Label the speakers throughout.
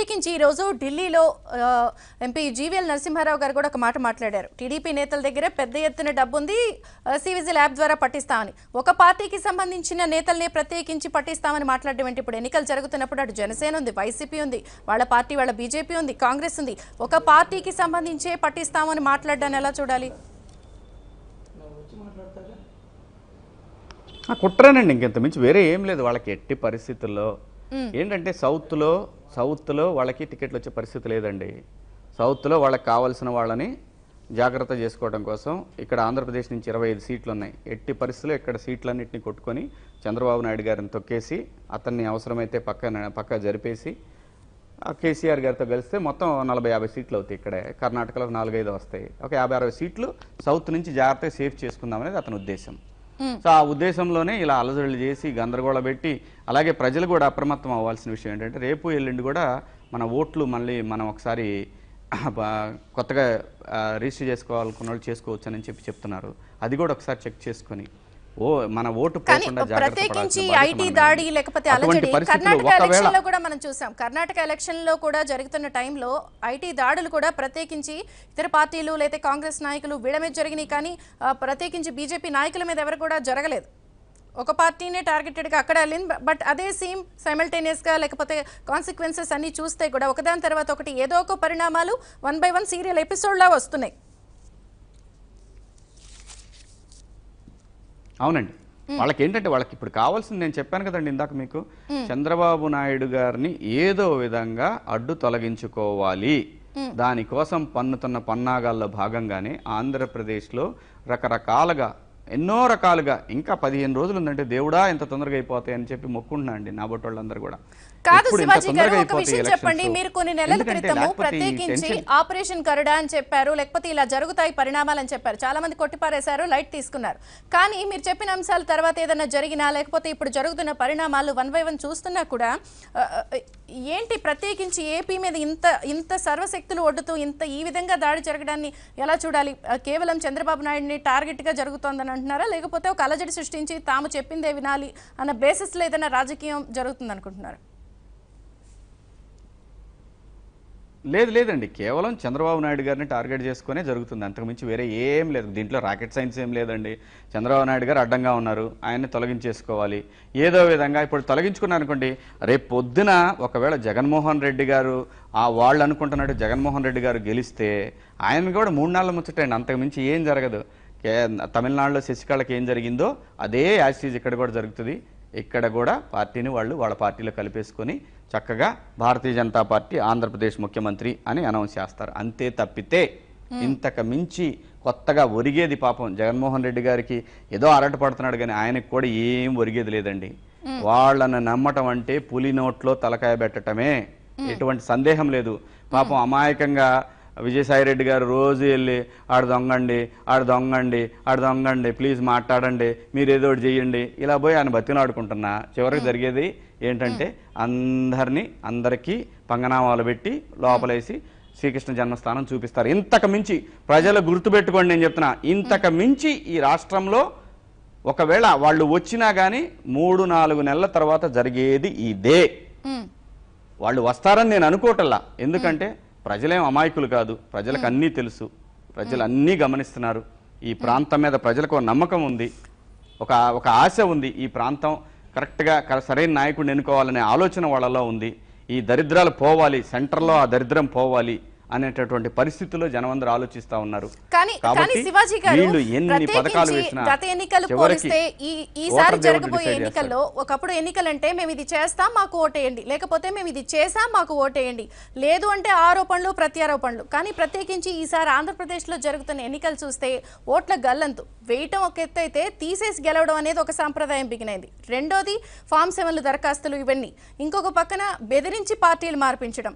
Speaker 1: ప్రత్యేకించి ఈ రోజు ఢిల్లీలో ఎంపీ జీవీఎల్ నరసింహారావు గారు కూడా ఒక మాట మాట్లాడారు. టీడీపీ నేతల దగ్గర పెద్ద ఎత్తున డబ్బు ఉంది సివిజిల్ యాప్ ద్వారా పట్టిస్తామని. ఒక పార్టీకి సంబంధించిన నేతల్ని ప్రత్యేకించి పట్టిస్తామని మాట్లాడడం ఏంటి? ఇప్పుడు ఎన్నికలు జరుగుతున్నప్పుడు అటు జనసేన ఉంది వైసీపీ ఉంది వాళ్ళ పార్టీ వాళ్ళ బీజేపీ ఉంది కాంగ్రెస్ ఉంది. ఒక పార్టీకి సంబంధించే పట్టిస్తామని మాట్లాడడాన్ని ఎలా చూడాలి?
Speaker 2: ఆ, కుట్రేనండి ఇంకెంత మించి. వేరే ఏం లేదు. వాళ్ళకి ఎట్టి పరిస్థితుల్లో ఏంటంటే సౌత్లో సౌత్లో వాళ్ళకి టికెట్లు వచ్చే పరిస్థితి లేదండి. సౌత్లో వాళ్ళకి కావాల్సిన వాళ్ళని జాగ్రత్త చేసుకోవడం కోసం ఇక్కడ ఆంధ్రప్రదేశ్ నుంచి ఇరవై ఐదు సీట్లు ఉన్నాయి ఎట్టి పరిస్థితుల్లో ఇక్కడ సీట్లన్నింటినీ కొట్టుకొని చంద్రబాబు నాయుడు గారిని తొక్కేసి అతన్ని అవసరమైతే పక్కన పక్క జరిపేసి కేసీఆర్ గారితో కలిస్తే మొత్తం నలభై యాభై సీట్లు అవుతాయి ఇక్కడే. కర్ణాటకలో నాలుగైదు వస్తాయి. ఒక యాభై అరవై సీట్లు సౌత్ నుంచి జాగ్రత్తగా సేఫ్ చేసుకుందాం అనేది అతని ఉద్దేశం. Hmm. సో ఆ ఉద్దేశంలోనే ఇలా అలజడులు చేసి గందరగోళ పెట్టి అలాగే ప్రజలు కూడా అప్రమత్తం అవ్వాల్సిన విషయం ఏంటంటే రేపు ఎల్లుండి కూడా మన ఓట్లు మళ్ళీ మనం ఒకసారి కొత్తగా రిజిస్టర్ చేసుకోవాలనుకున్న వాళ్ళు చేసుకోవచ్చు అని చెప్పి చెప్తున్నారు. అది కూడా ఒకసారి చెక్ చేసుకొని. ఓ మన ఓటు పోకుండా
Speaker 1: ప్రత్యేకించి ఐటీ. దాడి లేకపోతే అలజడి. కర్ణాటక ఎలక్షన్లో కూడా మనం చూసాం. కర్ణాటక ఎలక్షన్లో కూడా జరుగుతున్న టైంలో ఐటీ దాడులు కూడా ప్రత్యేకించి ఇతర పార్టీలు లేదా కాంగ్రెస్ నాయకులు మీద జరిగినాయి. కానీ ప్రత్యేకించి బీజేపీ నాయకుల మీద ఎవరు కూడా జరగలేదు. ఒక పార్టీనే టార్గెటెడ్గా అక్కడ వెళ్ళింది. బట్ అదే సేమ్ సైమల్టేనియస్గా లేకపోతే కాన్సిక్వెన్సెస్ అన్ని చూస్తే కూడా ఒకదాని తర్వాత ఒకటి ఏదో ఒక పరిణామాలు వన్ బై వన్ సీరియల్ ఎపిసోడ్లా వస్తున్నాయి.
Speaker 2: అవునండి. వాళ్ళకి ఏంటంటే వాళ్ళకి ఇప్పుడు కావాల్సింది నేను చెప్పాను కదండి ఇందాక మీకు. చంద్రబాబు నాయుడు గారిని ఏదో విధంగా అడ్డు తొలగించుకోవాలి. దానికోసం పన్నుతున్న పన్నాగాల్లో భాగంగానే ఆంధ్రప్రదేశ్లో రకరకాలుగా ఎన్నో రకాలుగా ఇంకా పదిహేను రోజులు ఉందంటే దేవుడా ఎంత తొందరగా అయిపోతాయి అని చెప్పి మొక్కుంటున్నా అండి నా బొట్టు వాళ్ళందరూ కూడా.
Speaker 1: కాదు శివాజీ గారు ఒక విషయం? చెప్పండి. మీరు కొన్ని నెలల క్రితము ప్రత్యేకించి ఆపరేషన్ కరుడా అని చెప్పారు లేకపోతే ఇలా జరుగుతాయి పరిణామాలు అని చెప్పారు. చాలా మంది కొట్టిపారేశారు లైట్ తీసుకున్నారు. కానీ మీరు చెప్పిన అంశాల తర్వాత ఏదైనా జరిగినా లేకపోతే ఇప్పుడు జరుగుతున్న పరిణామాలు వన్ బై వన్ చూస్తున్నా కూడా ఏంటి ప్రత్యేకించి ఏపీ మీద ఇంత ఇంత సర్వశక్తులు ఒడ్డుతూ ఇంత ఈ విధంగా దాడి జరగడాన్ని ఎలా చూడాలి? కేవలం చంద్రబాబు నాయుడిని టార్గెట్గా జరుగుతోందని అంటున్నారా? లేకపోతే ఒక అలజడి సృష్టించి తాము చెప్పిందే వినాలి అన్న బేసిస్లో ఏదైనా రాజకీయం జరుగుతుంది అనుకుంటున్నారు
Speaker 2: లేదు లేదండి. కేవలం చంద్రబాబు నాయుడు గారిని టార్గెట్ చేసుకునే జరుగుతుంది. అంతకుమించి వేరే ఏం లేదు. దీంట్లో రాకెట్ సైన్స్ ఏం లేదండి. చంద్రబాబు నాయుడు గారు అడ్డంగా ఉన్నారు. ఆయన్ని తొలగించేసుకోవాలి. ఏదో విధంగా ఇప్పుడు తొలగించుకున్నారు అనుకోండి రేపు పొద్దున ఒకవేళ జగన్మోహన్ రెడ్డి గారు ఆ వాళ్ళు అనుకుంటున్నట్టు జగన్మోహన్ రెడ్డి గారు గెలిస్తే ఆయన కూడా మూడు నాళ్ళ ముచ్చటండి అంతకుమించి ఏం జరగదు. కే తమిళనాడులో శశికళకి ఏం జరిగిందో అదే యాసిటీజ్ ఇక్కడ కూడా జరుగుతుంది. ఇక్కడ కూడా పార్టీని వాళ్ళు వాళ్ళ పార్టీలో కలిపేసుకొని చక్కగా భారతీయ జనతా పార్టీ ఆంధ్రప్రదేశ్ ముఖ్యమంత్రి అని అనౌన్స్ చేస్తారు. అంతే తప్పితే ఇంతకు మించి కొత్తగా ఒరిగేది పాపం జగన్మోహన్ రెడ్డి గారికి. ఏదో అరట పడుతున్నాడు కానీ ఆయనకు కూడా ఏం ఒరిగేది లేదండి. వాళ్ళని నమ్మటం అంటే పులి నోట్లో తలకాయ పెట్టటమే. ఎటువంటి సందేహం లేదు. పాపం అమాయకంగా విజయసాయి రెడ్డి గారు రోజు వెళ్ళి ఆడ దొంగండి ఆడ దొంగండి ఆడ దొంగండి ప్లీజ్ మాట్లాడండి మీరు ఏదో ఒకటి చెయ్యండి. ఇలా పోయి ఆయన బతికినాడుకుంటున్నా చివరికి జరిగేది ఏంటంటే అందరినీ అందరికీ పంగనామాలు పెట్టి లోపలేసి శ్రీకృష్ణ జన్మస్థానం చూపిస్తారు. ఇంతకు మించి ప్రజలు గుర్తుపెట్టుకోండి నేను చెప్తున్నా. ఇంతకు మించి ఈ రాష్ట్రంలో ఒకవేళ వాళ్ళు వచ్చినా కానీ మూడు నాలుగు నెలల తర్వాత జరిగేది ఇదే. వాళ్ళు వస్తారని నేను అనుకోవటల్లా ఎందుకంటే ప్రజలేం అమాయకులు కాదు. ప్రజలకు అన్నీ తెలుసు. ప్రజలు అన్నీ గమనిస్తున్నారు. ఈ ప్రాంతం మీద ప్రజలకు నమ్మకం ఉంది. ఒక ఒక ఆశ ఉంది ఈ ప్రాంతం. కరెక్ట్గా కర- సరైన నాయకుడిని ఎన్నుకోవాలనే ఆలోచన వాళ్ళలో ఉంది. ఈ దరిద్రాలు పోవాలి. సెంటర్లో ఆ దరిద్రం పోవాలి. అనేటటువంటి పరిస్థితుల్లో జనమందరూ ఆలోచిస్తా ఉన్నారు.
Speaker 1: కానీ కానీ
Speaker 2: కాబట్టి
Speaker 1: శివాజీ గారు గత ఎన్నికలు పోలిస్తే ఈ ఈసారి జరగబోయే ఎన్నికల్లో ఒకప్పుడు ఎన్నికలంటే మేము ఇది చేస్తాం మాకు ఓటేయండి. లేకపోతే మేము ఇది చేసాం మాకు ఓటేయండి. లేదు అంటే ఆరోపణలు ప్రత్యారోపణలు. కానీ ప్రత్యేకించి ఈసారి ఆంధ్రప్రదేశ్లో జరుగుతున్న ఎన్నికలు చూస్తే ఓట్ల గల్లంతు. వేయటం ఒక ఎత్తు అయితే తీసేసి గెలవడం అనేది ఒక సాంప్రదాయం బిగినైంది రెండోది ఫామ్ సెవెన్లు దరఖాస్తులు ఇవన్నీ. ఇంకొక పక్కన బెదిరించి పార్టీలు మార్పించడం.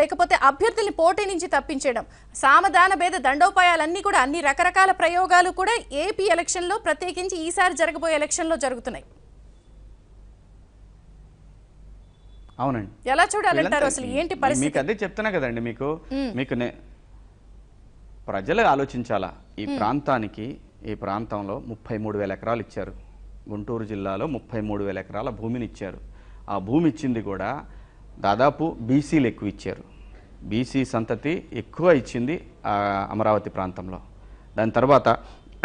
Speaker 1: లేకపోతే అభ్యర్థుల్ని పోటీ నుంచి తప్పించడం. సామధాన భేద దండోపాయాలన్నీ కూడా అన్ని రకరకాల ప్రయోగాలు కూడా ఏపీ ఎలక్షన్లో ప్రత్యేకించి ఈసారి జరగబోయే ఎలక్షన్లో జరుగుతున్నాయి.
Speaker 2: అవునండి.
Speaker 1: ఎలా చూడాలంటారు అసలు? ఏంటి
Speaker 2: మీకు
Speaker 1: పరిస్థితి
Speaker 2: అదే చెప్తున్నా కదండి మీకు. మీకు ప్రజలు ఆలోచించాలా? ఈ ప్రాంతానికి ఈ ప్రాంతంలో ముప్పై మూడు వేల ఎకరాలు ఇచ్చారు. గుంటూరు జిల్లాలో ముప్పై మూడు వేల ఎకరాల భూమిని ఇచ్చారు. ఆ భూమి ఇచ్చింది కూడా దాదాపు బీసీలు ఎక్కువ ఇచ్చారు. బీసీ సంతతి ఎక్కువ ఇచ్చింది అమరావతి ప్రాంతంలో. దాని తర్వాత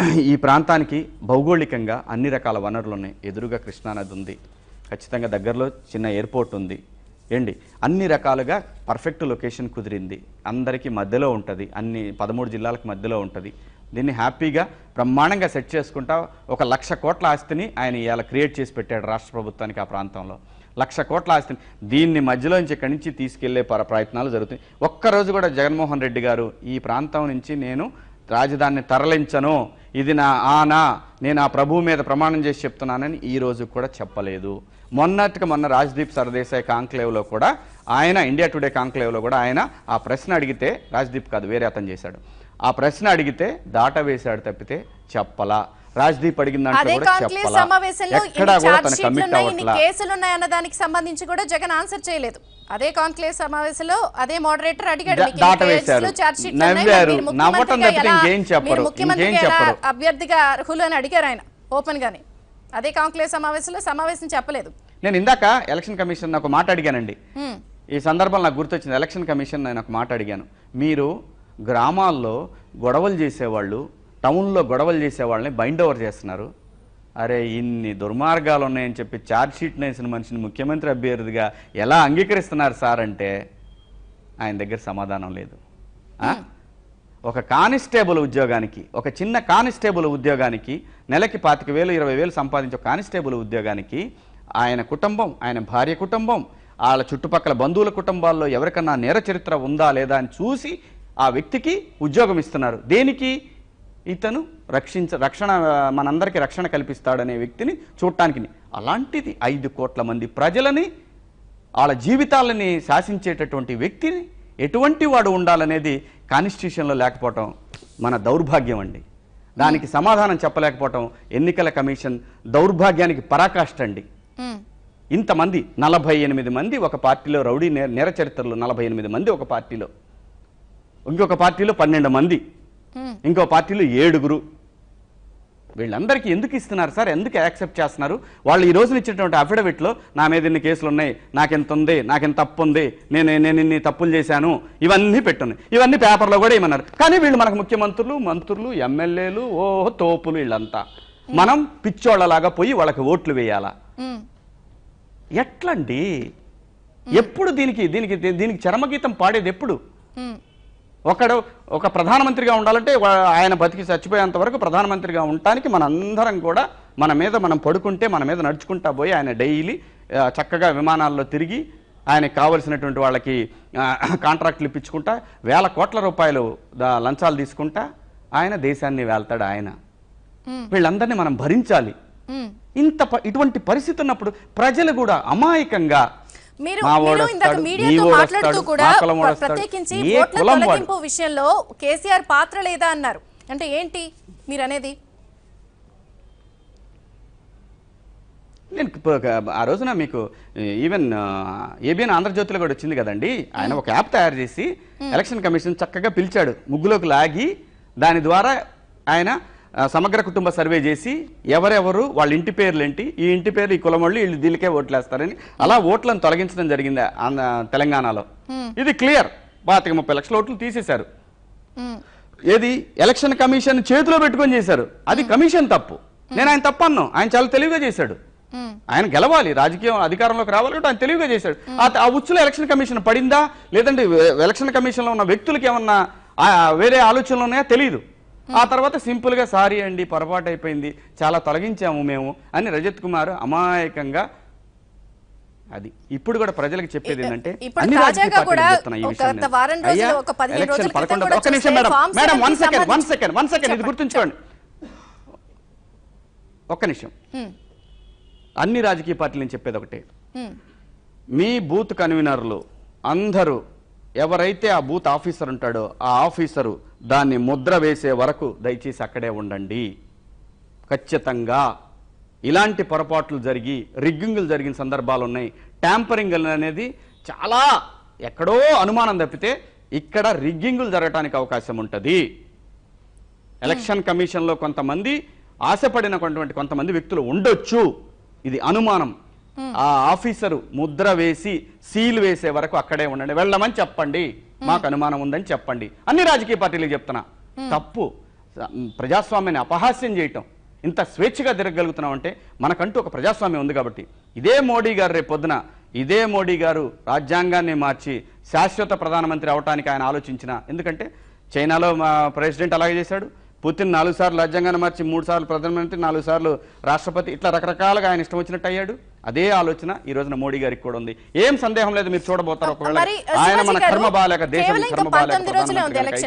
Speaker 2: ఈ ప్రాంతానికి భౌగోళికంగా అన్ని రకాల వనరులు ఉన్నాయి. ఎదురుగా కృష్ణానది ఉంది. ఖచ్చితంగా దగ్గరలో చిన్న ఎయిర్పోర్ట్ ఉంది. ఏంటి? అన్ని రకాలుగా పర్ఫెక్ట్ లొకేషన్ కుదిరింది. అందరికీ మధ్యలో ఉంటుంది. అన్ని పదమూడు జిల్లాలకు మధ్యలో ఉంటుంది. దీన్ని హ్యాపీగా బ్రహ్మాండంగా సెట్ చేసుకుంటా ఒక లక్ష కోట్ల ఆస్తిని ఆయన ఇవాళ క్రియేట్ చేసి పెట్టాడు రాష్ట్ర ప్రభుత్వానికి ఆ ప్రాంతంలో. లక్ష కోట్ల ఆస్తిని దీన్ని మధ్యలోంచి ఇక్కడి నుంచి తీసుకెళ్ళే ప్రయత్నాలు జరుగుతాయి ఒక్కరోజు కూడా జగన్మోహన్ రెడ్డి గారు ఈ ప్రాంతం నుంచి నేను రాజధానిని తరలించను. ఇది నా ఆనా. నేను ఆ ప్రభువు మీద ప్రమాణం చేసి చెప్తున్నానని ఈ రోజు కూడా చెప్పలేదు. మొన్నటికి మొన్న రాజ్దీప్ సర్దేశాయ్ కాంక్లేవ్లో కూడా ఆయన ఇండియా టుడే కాంక్లేవ్లో కూడా ఆయన ఆ ప్రశ్న అడిగితే రాజ్దీప్ కాదు వేరే అతను చేశాడు. ఆ ప్రశ్న అడిగితే దాటవేశాడు తప్పితే చెప్పలా. రాజ్దీప్ అడిగిన
Speaker 1: అన్న దానికి సంబంధించి కూడా జగన్ ఆన్సర్ చేయలేదు. అదే కాంక్లేవ్ సమావేశంలో అదే మోడరేటర్ అడిగాడు
Speaker 2: చెప్పరు.
Speaker 1: అభ్యర్థిగా అర్హులు అని అడిగారు ఆయన ఓపెన్ గానే అదే కాంక్లేవ్ సమావేశంలో సమావేశం చెప్పలేదు.
Speaker 2: నేను ఇందాక ఎలక్షన్ కమిషన్ ఒక మాట అడిగానండి. ఈ సందర్భంలో నాకు గుర్తొచ్చింది. ఎలక్షన్ కమిషన్ నేను ఒక మాట అడిగాను. మీరు గ్రామాల్లో గొడవలు చేసేవాళ్ళు టౌన్లో గొడవలు చేసేవాళ్ళని బైండ్ ఓవర్ చేస్తున్నారు. అరే ఇన్ని దుర్మార్గాలు ఉన్నాయని చెప్పి ఛార్జ్ షీట్ వేసిన మనిషిని ముఖ్యమంత్రి అభ్యర్థిగా ఎలా అంగీకరిస్తున్నారు సార్ అంటే ఆయన దగ్గర సమాధానం లేదు? ఒక కానిస్టేబుల్ ఉద్యోగానికి ఒక చిన్న కానిస్టేబుల్ ఉద్యోగానికి నెలకి పాతిక వేలు ఇరవై వేలు సంపాదించే కానిస్టేబుల్ ఉద్యోగానికి ఆయన కుటుంబం ఆయన భార్య కుటుంబం వాళ్ళ చుట్టుపక్కల బంధువుల కుటుంబాల్లో ఎవరికన్నా నేర చరిత్ర ఉందా లేదా అని చూసి ఆ వ్యక్తికి ఉద్యోగం ఇస్తున్నారు. దేనికి? ఇతను రక్షించ రక్షణ మనందరికీ రక్షణ కల్పిస్తాడనే వ్యక్తిని చూడటానికి అలాంటిది ఐదు కోట్ల మంది ప్రజలని వాళ్ళ జీవితాలని శాసించేటటువంటి వ్యక్తిని ఎటువంటి వాడు ఉండాలనేది కాన్స్టిట్యూషన్లో లేకపోవటం మన దౌర్భాగ్యం అండి దానికి సమాధానం చెప్పలేకపోవటం ఎన్నికల కమిషన్ దౌర్భాగ్యానికి పరాకాష్ట అండి. ఇంతమంది నలభై ఎనిమిది మంది ఒక పార్టీలో రౌడీ నే- నేర చరిత్రలో నలభై ఎనిమిది మంది ఒక పార్టీలో ఇంకొక పార్టీలో పన్నెండు మంది. ఇంకో పార్టీలో ఏడుగురు. వీళ్ళందరికీ ఎందుకు ఇస్తున్నారు సార్? ఎందుకు యాక్సెప్ట్ చేస్తున్నారు? వాళ్ళు ఈ రోజున ఇచ్చినటువంటి అఫిడవిట్లో నా మీద ఇన్ని కేసులు ఉన్నాయి నాకెంత ఉంది నాకెంత తప్పు ఉంది నేను నేను ఇన్ని తప్పులు చేశాను ఇవన్నీ పెట్టున్నాయి. ఇవన్నీ పేపర్లో కూడా ఏమన్నారు. కానీ వీళ్ళు మనకు ముఖ్యమంత్రులు మంత్రులు ఎమ్మెల్యేలు ఓ తోపులు వీళ్ళంతా. మనం పిచ్చోళ్ళలాగా పోయి వాళ్ళకి ఓట్లు వేయాలా?
Speaker 1: హ్మ్.
Speaker 2: ఎట్లండి? ఎప్పుడు దీనికి దీనికి దీనికి చరమగీతం పాడేది ఎప్పుడు. ఒకడు ఒక ప్రధానమంత్రిగా ఉండాలంటే ఆయన బతికి చచ్చిపోయేంత వరకు ప్రధానమంత్రిగా ఉండటానికి మనందరం కూడా మన మీద మనం పడుకుంటే మన మీద నడుచుకుంటా పోయి ఆయన డైలీ చక్కగా విమానాల్లో తిరిగి ఆయనకు కావలసినటువంటి వాళ్ళకి కాంట్రాక్ట్లు ఇప్పించుకుంటా వేల కోట్ల రూపాయలు లంచాలు తీసుకుంటా ఆయన దేశాన్ని వెళ్తాడు ఆయన. వీళ్ళందరినీ మనం భరించాలి. ఇంత ఇటువంటి పరిస్థితి ఉన్నప్పుడు ప్రజలు కూడా అమాయకంగా
Speaker 1: మీరు మీరు ఇందాక మీడియాతో మాట్లాడుతూ కూడా. ప్రత్యేకించి ఓట్ల? తొలగింపు విషయంలో కేసీఆర్ పాత్ర లేదా అన్నారు. అంటే ఏంటి మీరు అనేది
Speaker 2: నేను ఆ రోజున మీకు ఈవెన్ ఏబిఎన్ ఆంధ్రజ్యోతిలో కూడా వచ్చింది కదండి. ఆయన ఒక యాప్ తయారు చేసి ఎలక్షన్ కమిషన్ చక్కగా పిలిచాడు. ముగ్గులోకి లాగి దాని ద్వారా ఆయన సమగ్ర కుటుంబ సర్వే చేసి ఎవరెవరు వాళ్ళ ఇంటి పేర్లు ఏంటి ఈ ఇంటి పేర్లు ఈ కులం వాళ్ళు వీళ్ళు దీనికే ఓట్లేస్తారని అలా ఓట్లను తొలగించడం జరిగింది తెలంగాణలో? ఇది క్లియర్. పాతిక ముప్పై లక్షల ఓట్లు తీసేశారు. ఏది? ఎలక్షన్ కమిషన్ చేతిలో పెట్టుకొని చేశారు. అది కమిషన్ తప్పు. నేను ఆయన తప్పు అన్నాను ఆయన చాలా తెలివిగా చేశాడు. ఆయన గెలవాలి. రాజకీయం అధికారంలోకి రావాలి కాబట్టి ఆయన తెలివిగా చేశాడు. ఆ- ఉచ్చులో ఎలక్షన్ కమిషన్ పడిందా? లేదంటే ఎలక్షన్ కమిషన్లో ఉన్న వ్యక్తులకి ఏమన్నా వేరే ఆలోచనలు ఉన్నాయా? తెలియదు ఆ తర్వాత సింపుల్గా సారీ అండి పొరపాటు అయిపోయింది చాలా తొలగించాము మేము అని రజత్ కుమార్ అమాయకంగా అది. ఇప్పుడు కూడా ప్రజలకు చెప్పేది ఏంటంటే అన్ని రాజకీయ పార్టీలు ఈ విషయం ఎలక్షన్ పదకొండు- ఒక్క నిమిషం madam. Madam one second one second one second ఇది గుర్తుంచుకోండి. ఒక్క నిమిషం. అన్ని రాజకీయ పార్టీలు నేను చెప్పేది ఒకటే. మీ బూత్ కన్వీనర్లు అందరూ ఎవరైతే ఆ బూత్ ఆఫీసర్ ఉంటాడో ఆ ఆఫీసరు దాన్ని ముద్ర వేసే వరకు దయచేసి అక్కడే ఉండండి. ఖచ్చితంగా ఇలాంటి పొరపాట్లు జరిగి రిగ్గింగులు జరిగిన సందర్భాలు ఉన్నాయి. ట్యాంపరింగ్ అనేది చాలా ఎక్కడో అనుమానం తప్పితే ఇక్కడ రిగ్గింగులు జరగడానికి అవకాశం ఉంటుంది. ఎలక్షన్ కమిషన్లో కొంతమంది ఆశపడినటువంటి కొంతమంది వ్యక్తులు ఉండొచ్చు. ఇది అనుమానం. ఆ ఆఫీసరు ముద్ర వేసి సీల్ వేసే వరకు అక్కడే ఉండండి. వెళ్ళమని చెప్పండి. మాకు అనుమానం ఉందని చెప్పండి. అన్ని రాజకీయ పార్టీలకు చెప్తున్నా. తప్పు. ప్రజాస్వామ్యాన్ని అపహాస్యం చేయటం. ఇంత స్వేచ్ఛగా తిరగలుగుతున్నాం అంటే మనకంటూ ఒక ప్రజాస్వామ్యం ఉంది కాబట్టి. ఇదే మోడీ గారు రేపు పొద్దున ఇదే మోడీ గారు రాజ్యాంగాన్ని మార్చి శాశ్వత ప్రధానమంత్రి అవటానికి ఆయన ఆలోచించిన. ఎందుకంటే చైనాలో మా ప్రెసిడెంట్ అలాగే చేశాడు. పుతిన్ నాలుగు సార్లు రాజ్యాంగాన్ని మార్చి మూడు సార్లు ప్రధానమంత్రి నాలుగు సార్లు రాష్ట్రపతి ఇట్లా రకరకాలుగా ఆయన ఇష్టం వచ్చినట్టు అయ్యాడు. అదే ఆలోచన ఈ రోజున మోడీ గారికి కూడా ఉంది. ఏం సందేహం లేదు మీరు చూడబోతారు ఒకవేళ.
Speaker 1: మరి
Speaker 2: ఆయన
Speaker 1: శివాజీ
Speaker 2: మన
Speaker 1: గారు,
Speaker 2: కర్మ బాలేక దేశం
Speaker 1: కేవలం
Speaker 2: కర్మ బాలేక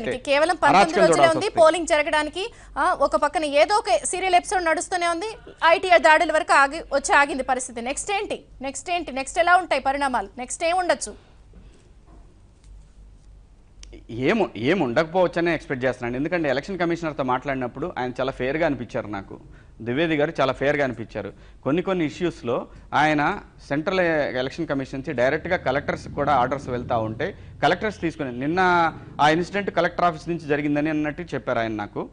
Speaker 1: ఉంది కేవలం పంతొమ్మిది రోజులే. పోలింగ్ జరగడానికి ఒక పక్కన ఏదో ఒక సీరియల్ ఎపిసోడ్ నడుస్తూనే ఉంది. ఐటీ దాడుల వరకు ఆగి వచ్చి ఆగింది పరిస్థితి. నెక్స్ట్ ఏంటి? నెక్స్ట్ ఏంటి? నెక్స్ట్ ఎలా ఉంటాయి పరిణామాలు? నెక్స్ట్ ఏం ఉండొచ్చు?
Speaker 2: ఏం ఏం ఉండకపోవచ్చనే ఎక్స్పెక్ట్ చేస్తున్నాను. ఎందుకంటే ఎలక్షన్ కమిషనర్తో మాట్లాడినప్పుడు ఆయన చాలా ఫేర్గా అనిపించారు నాకు. ద్వివేది గారు చాలా ఫేర్గా అనిపించారు. కొన్ని కొన్ని ఇష్యూస్లో ఆయన సెంట్రల్ ఎలక్షన్ కమిషన్ నుంచి డైరెక్ట్గా కలెక్టర్స్ కూడా ఆర్డర్స్ వెళ్తా ఉంటే కలెక్టర్స్ తీసుకుని నిన్న ఆ ఇన్సిడెంట్ కలెక్టర్ ఆఫీస్ నుంచి జరిగిందని అన్నట్టు చెప్పారు ఆయన నాకు.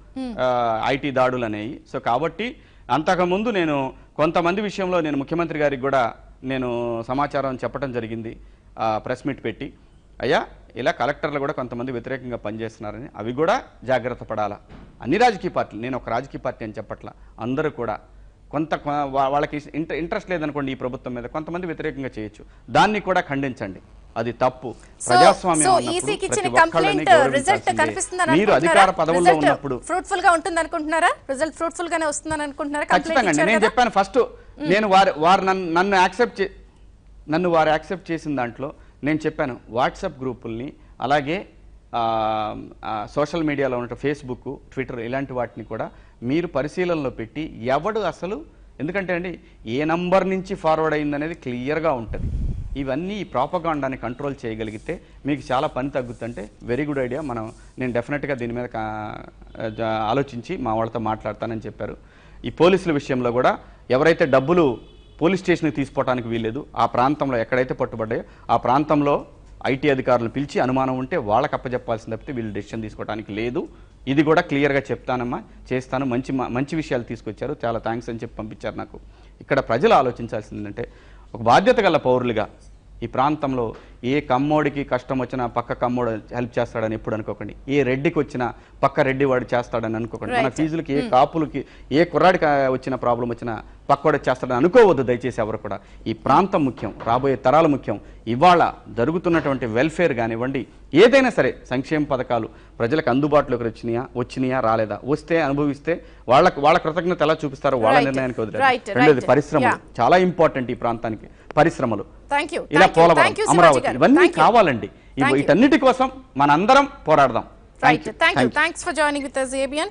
Speaker 2: ఐటీ దాడులు అనేవి. సో కాబట్టి అంతకుముందు నేను కొంతమంది విషయంలో నేను ముఖ్యమంత్రి గారికి కూడా నేను సమాచారం చెప్పడం జరిగింది. ప్రెస్ మీట్ పెట్టి. అయ్యా ఇలా కలెక్టర్లు కూడా కొంతమంది వ్యతిరేకంగా పనిచేస్తున్నారని అవి కూడా జాగ్రత్త పడాలా? అన్ని రాజకీయ పార్టీలు నేను ఒక రాజకీయ పార్టీ అని చెప్పట్లా అందరూ కూడా కొంత వాళ్ళకి ఇంట్ర ఇంట్రెస్ట్ లేదనుకోండి ఈ ప్రభుత్వం మీద కొంతమంది వ్యతిరేకంగా చేయొచ్చు. దాన్ని కూడా ఖండించండి. అది తప్పు. ప్రజాస్వామ్యం మీరు అధికార పదవుల్లో ఉన్నప్పుడు
Speaker 1: ఫ్రూట్ఫుల్గా ఉంటుంది అనుకుంటున్నారా రిజల్ట్ ఫ్రూట్ఫుల్ గానే వస్తుందని అనుకుంటున్నారా?
Speaker 2: ఖచ్చితంగా నేను? చెప్పాను ఫస్ట్ నేను వారు వారు నన్ను నన్ను యాక్సెప్ట్ చే నన్ను వారు యాక్సెప్ట్ చేసిన దాంట్లో నేను చెప్పాను వాట్సాప్ గ్రూపుల్ని అలాగే సోషల్ మీడియాలో ఉన్న ఫేస్బుక్ ట్విట్టర్ ఇలాంటి వాటిని కూడా మీరు పరిశీలనలో పెట్టి ఎవడు అసలు ఎందుకంటే అండి ఏ నంబర్ నుంచి ఫార్వర్డ్ అయిందనేది క్లియర్గా ఉంటుంది. ఇవన్నీ ఈ ప్రాపగాండాన్ని కంట్రోల్ చేయగలిగితే మీకు చాలా పని తగ్గుతుంటే వెరీ గుడ్ ఐడియా. మనం నేను డెఫినెట్గా దీని మీద ఆలోచించి మా వాళ్ళతో మాట్లాడతానని చెప్పారు. ఈ పోలీసుల విషయంలో కూడా ఎవరైతే డబ్బులు పోలీస్ స్టేషన్కి తీసుకోవడానికి వీల్లేదు. ఆ ప్రాంతంలో ఎక్కడైతే పట్టుబడ్డాయో ఆ ప్రాంతంలో ఐటీ అధికారులను పిలిచి అనుమానం ఉంటే వాళ్ళకి అప్పచెప్పాల్సింది తప్పితే వీళ్ళు డెసిషన్ తీసుకోవడానికి లేదు. ఇది కూడా క్లియర్గా చెప్తానమ్మా చేస్తాను. మంచి మా- మంచి విషయాలు తీసుకొచ్చారు. చాలా థ్యాంక్స్ అని చెప్పి పంపించారు నాకు. ఇక్కడ ప్రజలు ఆలోచించాల్సింది ఏంటంటే ఒక బాధ్యత గల పౌరులుగా ఈ ప్రాంతంలో ఏ కమ్మోడికి కష్టం వచ్చినా పక్క కమ్మోడు హెల్ప్ చేస్తాడని ఎప్పుడు అనుకోకండి. ఏ రెడ్డికి వచ్చినా పక్క రెడ్డి వాడు చేస్తాడని అనుకోకండి. మన. ఫీజులకి ఏ కాపులకి ఏ కుర్రాడికి వచ్చిన ప్రాబ్లం వచ్చినా పక్కవాడు చేస్తాడని అనుకోవద్దు దయచేసి ఎవరు కూడా. ఈ ప్రాంతం ముఖ్యం రాబోయే తరాలు ముఖ్యం. ఇవాళ జరుగుతున్నటువంటి వెల్ఫేర్ కానివ్వండి ఏదైనా సరే సంక్షేమ పథకాలు ప్రజలకు అందుబాటులోకి వచ్చినాయా వచ్చినాయా రాలేదా? వస్తే అనుభవిస్తే వాళ్ళకు వాళ్ళ కృతజ్ఞత ఎలా చూపిస్తారో వాళ్ళ. నిర్ణయానికి వదిలేదు రెండోది. పరిశ్రమలు. చాలా ఇంపార్టెంట్ ఈ ప్రాంతానికి. పరిశ్రమలు. ఇలా
Speaker 1: thank you
Speaker 2: Polavaram
Speaker 1: thank you
Speaker 2: Amaravati ఇవన్నీ
Speaker 1: థ్యాంక్ యూ
Speaker 2: కావాలండి. వీటన్నిటి కోసం మనందరం పోరాడదాం.
Speaker 1: Thank you
Speaker 2: Thank you.
Speaker 1: Thanks for joining with ABN